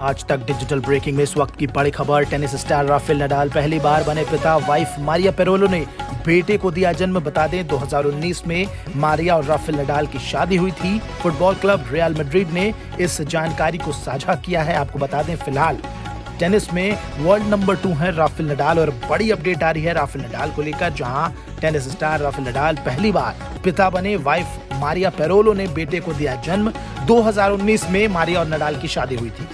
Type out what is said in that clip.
आज तक digital breaking में इस वक्त की बड़ी खबर, टेनिस स्टार राफेल नडाल पहली बार बने पिता वाइफ मारिया पेरोलो ने बेटे को दिया जन्म। बता दें 2019 में मारिया और राफेल नडाल की शादी हुई थी। फुटबॉल क्लब रियल मैड्रिड ने इस जानकारी को साझा किया है। आपको बता दें, फ़िलहाल टेनिस में वर्ल्ड नंबर टू है राफेल नडाल और बड़ी अपडेट आ रही है राफेल नडाल को लेकर, जहाँ टेनिस स्टार राफेल नडाल पहली बार पिता बने वाइफ मारिया पेरोलो ने बेटे को दिया जन्म। 2019 में मारिया और नडाल की शादी हुई थी।